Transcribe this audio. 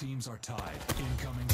teams are tied. Incoming